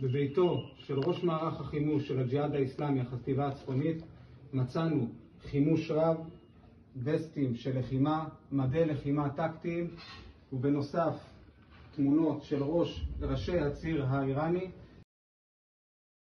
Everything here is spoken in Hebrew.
בביתו של ראש מערך החימוש של הג'יהאד האיסלאמי, החטיבה הצפונית, מצאנו חימוש רב, וסטים של לחימה, מדי לחימה טקטיים, ובנוסף תמונות של ראש, ראשי הציר האיראני